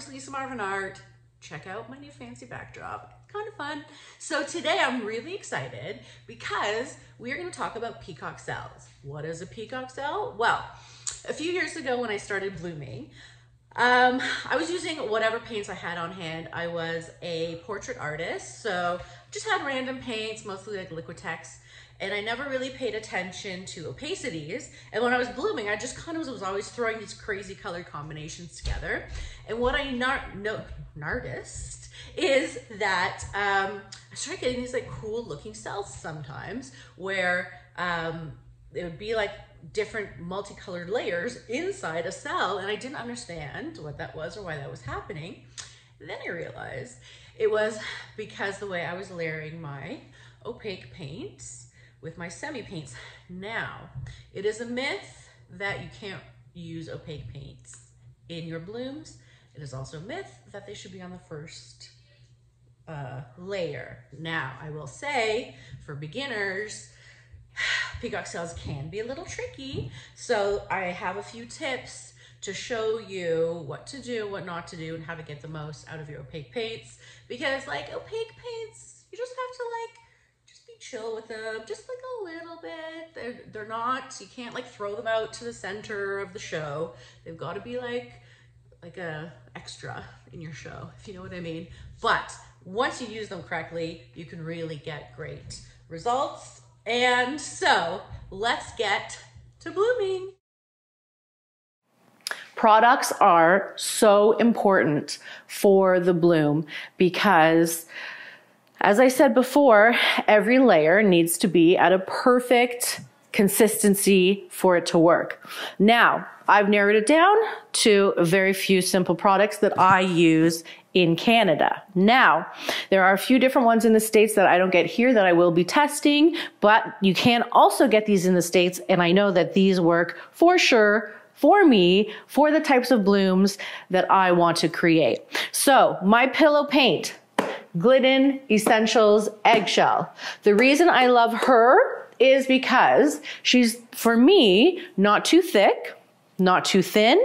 to Lisa Marvin Art. Check out my new fancy backdrop. It's kind of fun. So today I'm really excited because we're gonna talk about peacock cells. What is a peacock cell? Well, a few years ago when I started blooming, um, I was using whatever paints I had on hand. I was a portrait artist, so just had random paints, mostly like Liquitex, and I never really paid attention to opacities. And when I was blooming, I just kind of was, always throwing these crazy color combinations together. And what I not no, noticed is that um, I started getting these like cool looking cells sometimes where um, it would be like different multicolored layers inside a cell and I didn't understand what that was or why that was happening. then I realized it was because the way I was layering my opaque paints with my semi paints. Now, it is a myth that you can't use opaque paints in your blooms. It is also a myth that they should be on the first uh, layer. Now, I will say for beginners, peacock cells can be a little tricky. So I have a few tips to show you what to do, what not to do, and how to get the most out of your opaque paints. Because like opaque paints, you just have to like, chill with them, just like a little bit. They're, they're not, you can't like throw them out to the center of the show. They've got to be like, like a extra in your show, if you know what I mean. But once you use them correctly, you can really get great results and so let's get to blooming. Products are so important for the bloom because as I said before, every layer needs to be at a perfect consistency for it to work. Now, I've narrowed it down to a very few simple products that I use in Canada. Now, there are a few different ones in the States that I don't get here that I will be testing, but you can also get these in the States, and I know that these work for sure for me for the types of blooms that I want to create. So, my pillow paint, Glidden Essentials Eggshell. The reason I love her is because she's, for me, not too thick, not too thin,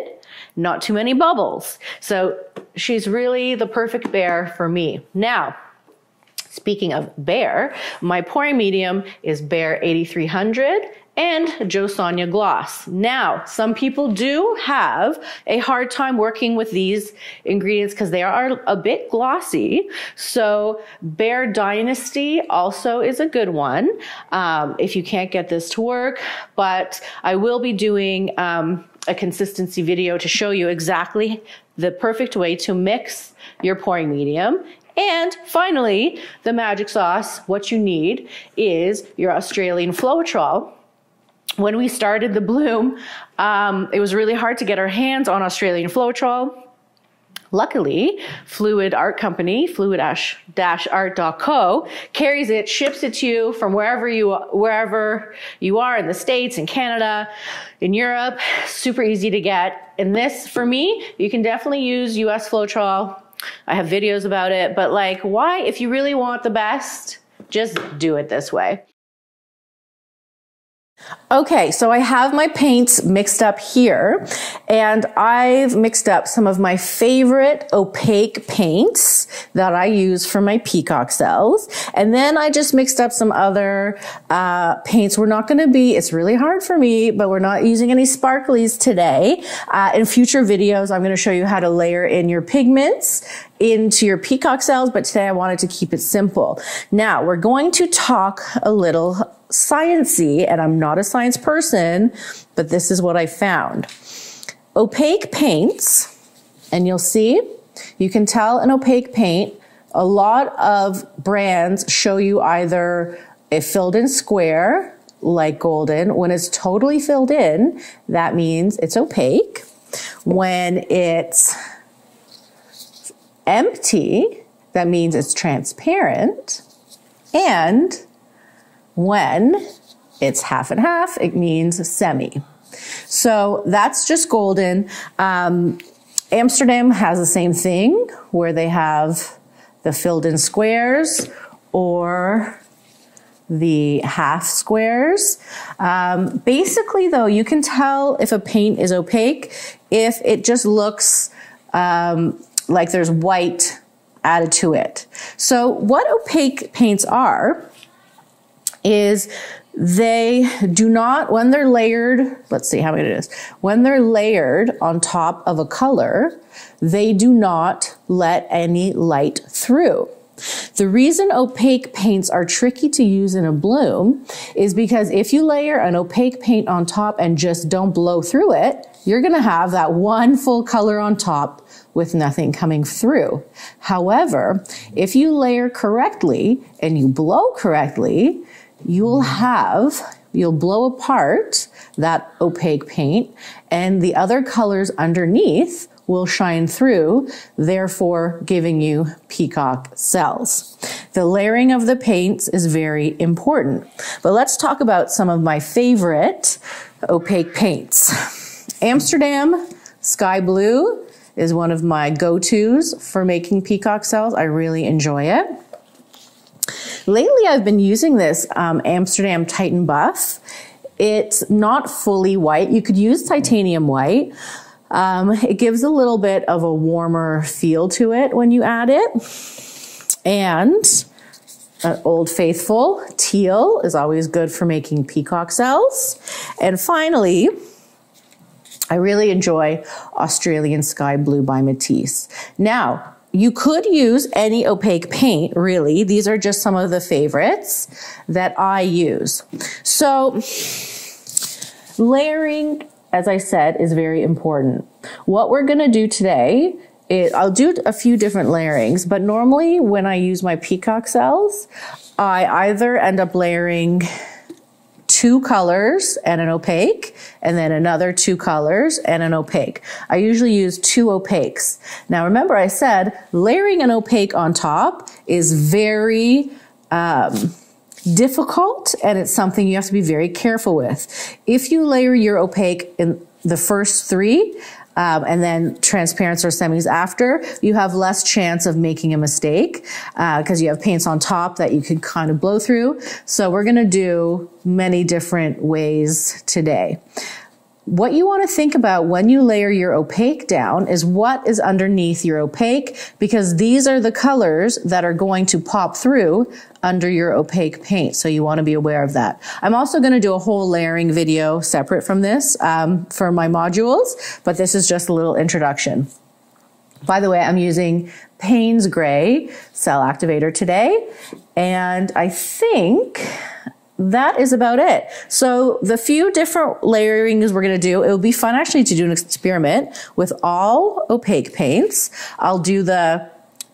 not too many bubbles. So she's really the perfect bear for me. Now, speaking of bear, my pouring medium is Behr 8300 and Jo Sonja Gloss. Now, some people do have a hard time working with these ingredients because they are a bit glossy. So Behr Dynasty also is a good one um, if you can't get this to work. But I will be doing um, a consistency video to show you exactly the perfect way to mix your pouring medium. And finally, the magic sauce, what you need is your Australian Floetrol. When we started the bloom, um, it was really hard to get our hands on Australian Floetrol. Luckily, Fluid Art Company, fluid-art.co, carries it, ships it to you from wherever you wherever you are in the States, in Canada, in Europe. Super easy to get. And this, for me, you can definitely use US Floetrol. I have videos about it, but like, why? If you really want the best, just do it this way. Okay, so I have my paints mixed up here and I've mixed up some of my favorite opaque paints that I use for my peacock cells. And then I just mixed up some other uh, paints. We're not going to be, it's really hard for me, but we're not using any sparklies today. Uh, in future videos, I'm going to show you how to layer in your pigments into your peacock cells, but today I wanted to keep it simple. Now we're going to talk a little sciency, and I'm not a science person, but this is what I found. Opaque paints, and you'll see, you can tell an opaque paint, a lot of brands show you either a filled in square, like golden. When it's totally filled in, that means it's opaque. When it's empty, that means it's transparent. And when it's half and half, it means semi. So that's just golden. Um, Amsterdam has the same thing where they have the filled in squares or the half squares. Um, basically, though, you can tell if a paint is opaque if it just looks um, like there's white added to it. So what opaque paints are is they do not, when they're layered, let's see how many it is. When they're layered on top of a color, they do not let any light through. The reason opaque paints are tricky to use in a bloom is because if you layer an opaque paint on top and just don't blow through it, you're going to have that one full color on top with nothing coming through. However, if you layer correctly and you blow correctly, you'll have, you'll blow apart that opaque paint and the other colors underneath will shine through, therefore giving you peacock cells. The layering of the paints is very important. But let's talk about some of my favorite opaque paints. Amsterdam Sky Blue is one of my go-tos for making peacock cells. I really enjoy it. Lately, I've been using this um, Amsterdam Titan Buff. It's not fully white. You could use titanium white. Um, it gives a little bit of a warmer feel to it when you add it. And Old Faithful teal is always good for making peacock cells. And finally, I really enjoy Australian Sky Blue by Matisse. Now, you could use any opaque paint, really. These are just some of the favorites that I use. So, layering, as I said, is very important. What we're going to do today is, I'll do a few different layerings, but normally when I use my peacock cells, I either end up layering two colors and an opaque, and then another two colors and an opaque. I usually use two opaques. Now remember I said layering an opaque on top is very, um, difficult and it's something you have to be very careful with. If you layer your opaque in the first three, um, and then transparents or semis after, you have less chance of making a mistake because uh, you have paints on top that you could kind of blow through. So we're going to do many different ways today. What you want to think about when you layer your opaque down is what is underneath your opaque because these are the colors that are going to pop through under your opaque paint. So you want to be aware of that. I'm also going to do a whole layering video separate from this um, for my modules, but this is just a little introduction. By the way, I'm using Payne's Gray Cell Activator today, and I think that is about it. So the few different layerings we're going to do, it will be fun actually to do an experiment with all opaque paints. I'll do the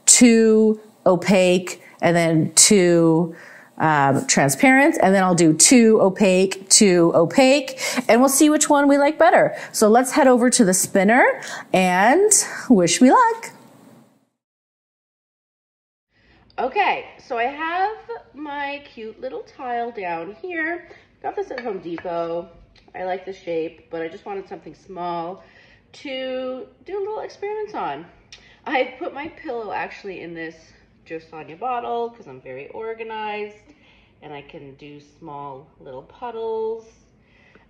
two opaque and then two um, transparent, and then I'll do two opaque, two opaque, and we'll see which one we like better. So let's head over to the spinner and wish me luck. Okay, so I have my cute little tile down here. Got this at Home Depot. I like the shape, but I just wanted something small to do little experiments on. I put my pillow actually in this Jo Sonja bottle because I'm very organized and I can do small little puddles.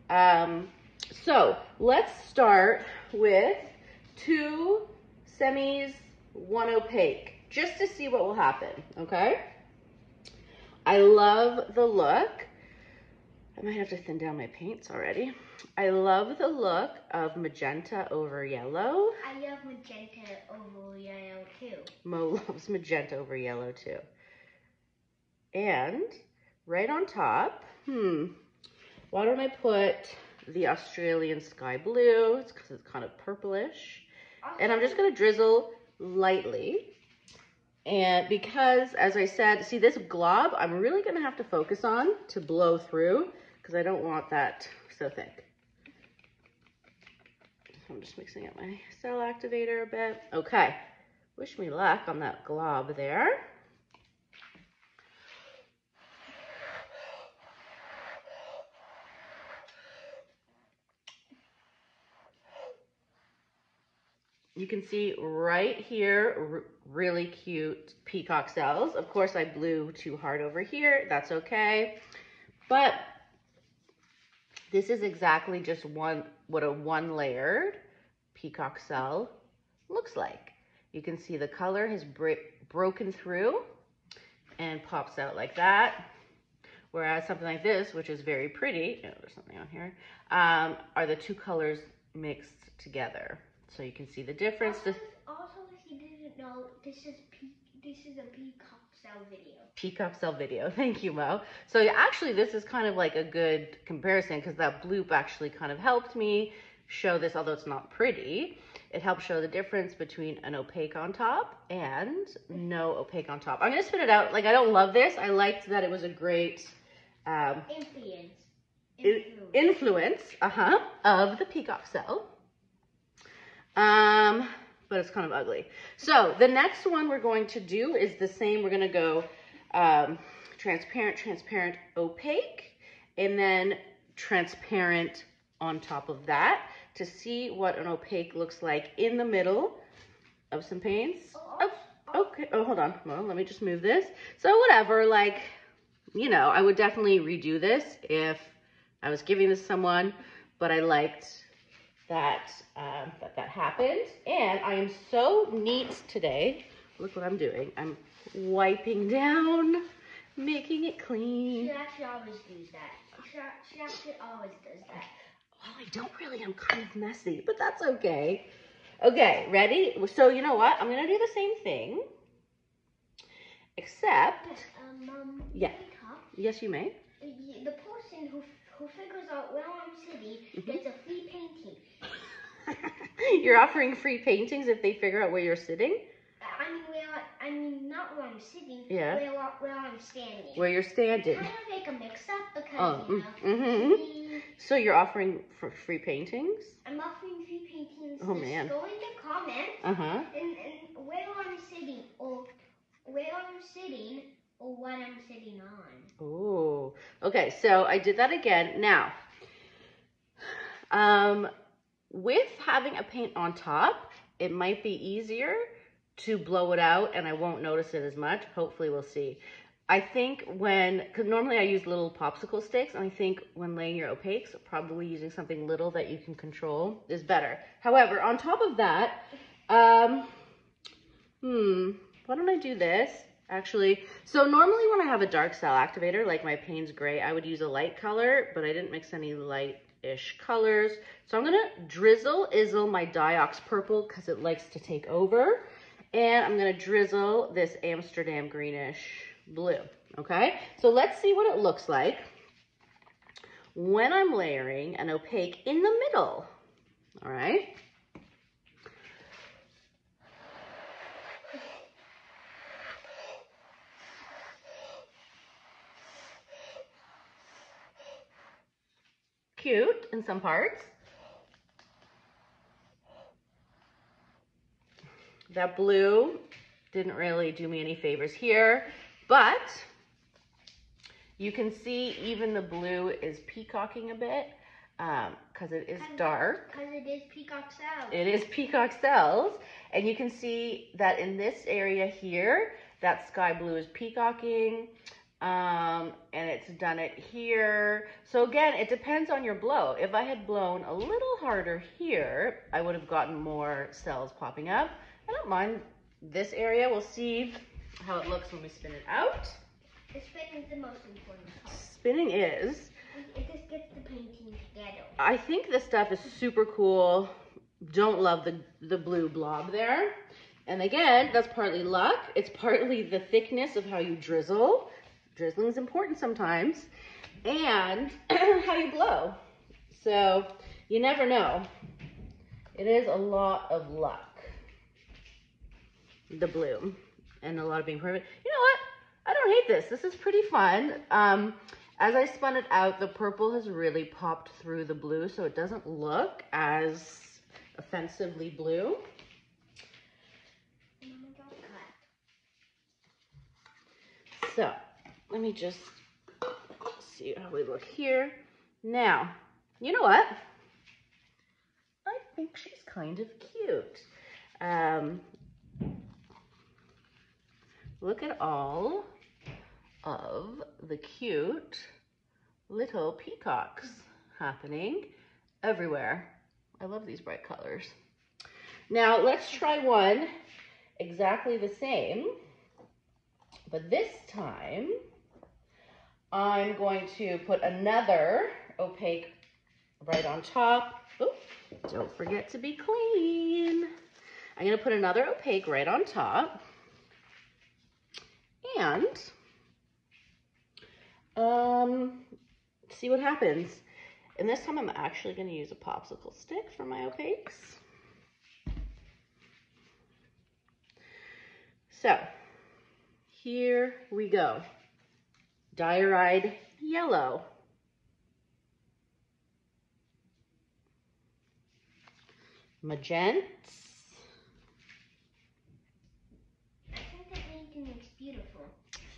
Um, so let's start with two semis, one opaque just to see what will happen, okay? I love the look. I might have to thin down my paints already. I love the look of magenta over yellow. I love magenta over yellow too. Mo loves magenta over yellow too. And right on top, hmm, why don't I put the Australian sky blue? It's because it's kind of purplish. And I'm just going to drizzle lightly and because, as I said, see this glob, I'm really gonna have to focus on to blow through because I don't want that so thick. I'm just mixing up my cell activator a bit. Okay, wish me luck on that glob there. You can see right here, really cute peacock cells. Of course, I blew too hard over here. That's okay. But this is exactly just one what a one layered peacock cell looks like. you can see the color has broken through and pops out like that. Whereas something like this, which is very pretty, oh, there's something on here, um, are the two colors mixed together. So you can see the difference. Also, also, if you didn't know, this is this is a peacock cell video. Peacock cell video. Thank you, Mo. So actually, this is kind of like a good comparison because that bloop actually kind of helped me show this, although it's not pretty. It helps show the difference between an opaque on top and no opaque on top. I'm going to spit it out. Like, I don't love this. I liked that it was a great um, Influence. in- Influence. influence uh-huh, of the peacock cell. Um, but it's kind of ugly. So the next one we're going to do is the same. We're going to go um, transparent, transparent, opaque, and then transparent on top of that to see what an opaque looks like in the middle of some paints. Oh, okay. Oh, hold on. Well, let me just move this. So whatever, like, you know, I would definitely redo this if I was giving this to someone, but I liked that um, that that happened. And I am so neat today. Look what I'm doing. I'm wiping down, making it clean. She actually always does that. She, she actually always does that. Well, I don't really. I'm kind of messy, but that's okay. Okay, ready? So you know what? I'm gonna do the same thing, except Um, um, Yeah. Yes, you may. the the person who who figures out where I'm sitting Mm-hmm. gets a free painting. You're offering free paintings if they figure out where you're sitting, I mean, where I, mean, not where I'm sitting. Yeah. Where where I'm standing. where you're standing. Kind of make a mix-up because Oh, you know. mm-hmm. sitting- So you're offering for free paintings? I'm offering free paintings. Oh, Just man. Go in the comments Uh huh. and, and where I'm sitting, or where I'm sitting, or what I'm sitting on. Ooh. Okay, so I did that again. Now, um, with having a paint on top, it might be easier to blow it out and I won't notice it as much. Hopefully we'll see. I think when, because normally I use little popsicle sticks, and I think when laying your opaques, probably using something little that you can control is better. However, on top of that, um, hmm, why don't I do this? Actually, so normally when I have a dark cell activator, like my Payne's Gray, I would use a light color, but I didn't mix any light-ish colors. So I'm gonna drizzle Izzle my Diox Purple because it likes to take over. And I'm gonna drizzle this Amsterdam Greenish Blue, okay? So let's see what it looks like when I'm layering an opaque in the middle, all right? Cute in some parts. That blue didn't really do me any favors here, but you can see even the blue is peacocking a bit um, because it is dark. Because it is peacock cell. It is peacock cells. And you can see that in this area here, that sky blue is peacocking. Um, and it's done it here. So again, it depends on your blow. If I had blown a little harder here, I would have gotten more cells popping up. I don't mind this area. We'll see how it looks when we spin it out. The spin is the most important part. Spinning is, It just gets the painting together. I think this stuff is super cool. Don't love the, the blue blob there. And again, that's partly luck. It's partly the thickness of how you drizzle. Drizzling is important sometimes. And how you blow. So you never know. It is a lot of luck. The blue. And a lot of being perfect. You know what? I don't hate this. This is pretty fun. Um, as I spun it out, the purple has really popped through the blue, so it doesn't look as offensively blue. So let me just see how we look here. Now, you know what? I think she's kind of cute. Um, look at all of the cute little peacocks happening everywhere. I love these bright colors. Now let's try one exactly the same, but this time I'm going to put another opaque right on top. Don't forget to be clean. I'm gonna put another opaque right on top. And um, see what happens. And this time I'm actually gonna use a popsicle stick for my opaques. So here we go. Diarylide yellow. Magents. I think that painting looks beautiful.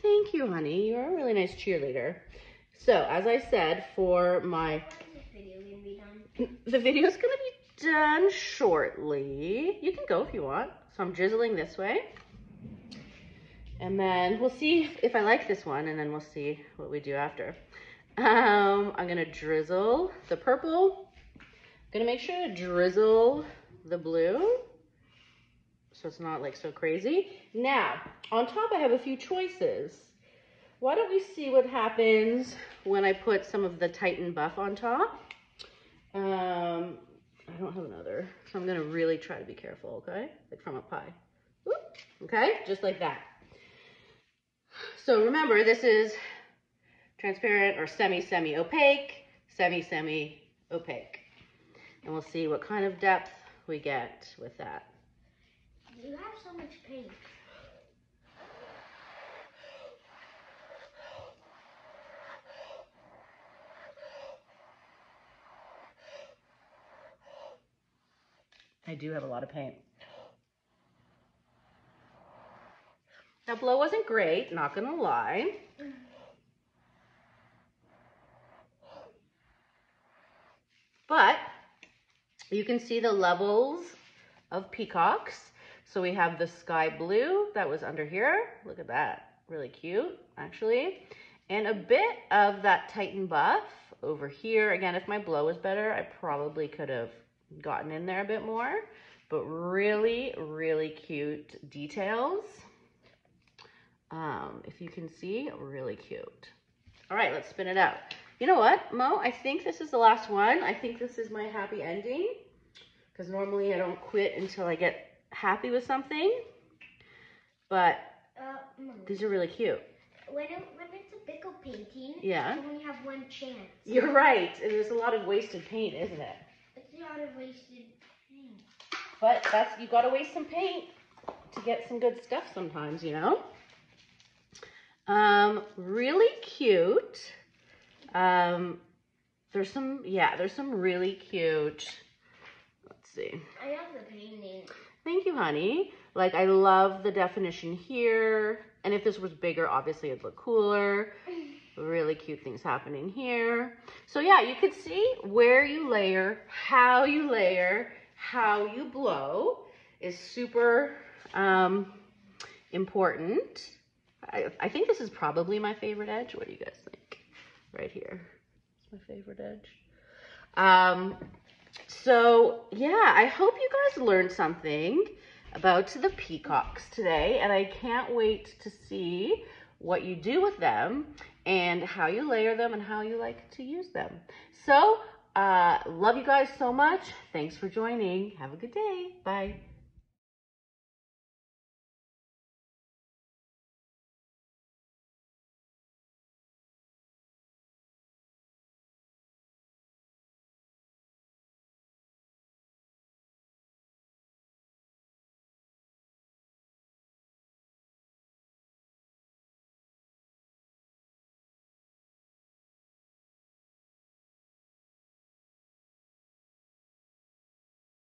Thank you, honey. You're a really nice cheerleader. So, as I said, for my When is this video gonna be done? the video's gonna be done shortly. You can go if you want. So I'm drizzling this way. And then we'll see if I like this one and then we'll see what we do after. Um, I'm gonna drizzle the purple. I'm gonna make sure to drizzle the blue so it's not like so crazy. Now, on top I have a few choices. Why don't we see what happens when I put some of the Titan Buff on top? Um, I don't have another, so I'm gonna really try to be careful, okay? Like from up high. Okay, just like that. So remember, this is transparent or semi-semi opaque, semi-semi opaque. And we'll see what kind of depth we get with that. You have so much paint. I do have a lot of paint. That blow wasn't great, not gonna lie. But you can see the levels of peacocks. So we have the sky blue that was under here. Look at that, really cute, actually. And a bit of that Titan buff over here. Again, if my blow was better, I probably could have gotten in there a bit more. But really, really cute details. Um, if you can see, really cute. All right, let's spin it out. You know what, Mo? I think this is the last one. I think this is my happy ending. Because normally I don't quit until I get happy with something. But Uh, these are really cute. When, it, when it's a pickle painting, Yeah. you only have one chance. You're right. And there's a lot of wasted paint, isn't it? It's a lot of wasted paint. But that's you gotta waste some paint to get some good stuff sometimes, you know? Um, really cute. Um, there's some, yeah, there's some really cute. Let's see. I love the painting. Thank you, honey. Like, I love the definition here. And if this was bigger, obviously it'd look cooler. Really cute things happening here. So yeah, you could see where you layer, how you layer, how you blow is super um, important. I, I think this is probably my favorite edge. What do you guys think? Right here. It's my favorite edge. Um, so yeah, I hope you guys learned something about the peacocks today, and I can't wait to see what you do with them and how you layer them and how you like to use them. So, uh, love you guys so much. Thanks for joining. Have a good day. Bye.